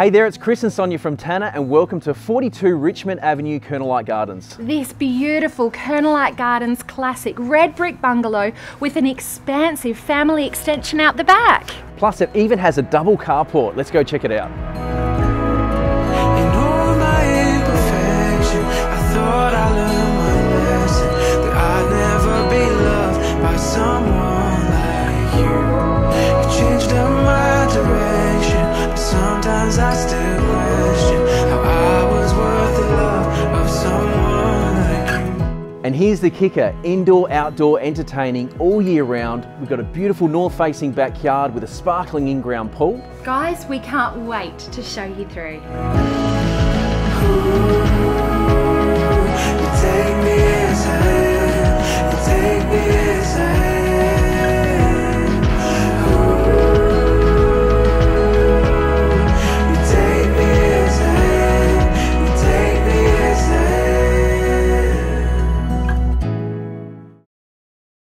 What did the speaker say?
Hey there, it's Chris and Sonja from Tanner and welcome to 42 Richmond Avenue, Colonel Light Gardens. This beautiful Colonel Light Gardens classic red brick bungalow with an expansive family extension out the back. Plus it even has a double carport. Let's go check it out. In all my imperfection, I I learned here's the kicker, indoor, outdoor entertaining all year round. We've got a beautiful north facing backyard with a sparkling in-ground pool. Guys, we can't wait to show you through.